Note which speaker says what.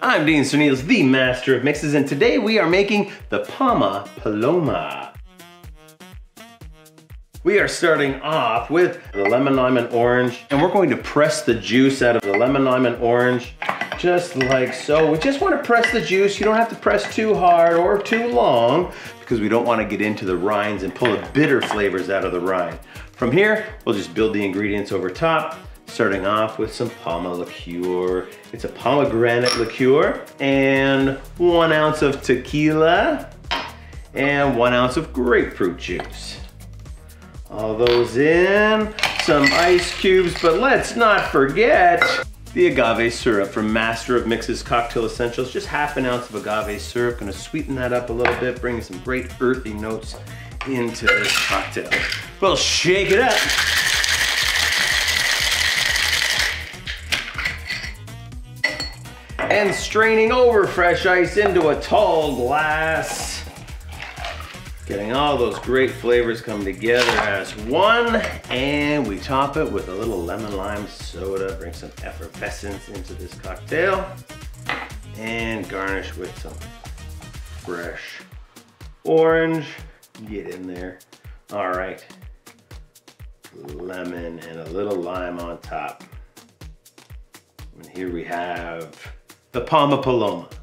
Speaker 1: I'm Dean Cernils, the master of mixes, and today we are making the Pama Paloma. We are starting off with the lemon, lime, and orange, and we're going to press the juice out of the lemon, lime, and orange, just like so. We just want to press the juice. You don't have to press too hard or too long, because we don't want to get into the rinds and pull the bitter flavors out of the rind. From here, we'll just build the ingredients over top starting off with some Pama liqueur. It's a pomegranate liqueur and one ounce of tequila and one ounce of grapefruit juice. All those in, some ice cubes, but let's not forget the agave syrup from Master of Mixes Cocktail Essentials. Just half an ounce of agave syrup. Gonna sweeten that up a little bit, bring some great earthy notes into this cocktail. We'll shake it up. And straining over fresh ice into a tall glass. Getting all those great flavors come together as one, and we top it with a little lemon lime soda, bring some effervescence into this cocktail, and garnish with some fresh orange. Get in there. All right, lemon and a little lime on top. And here we have the Pama Paloma.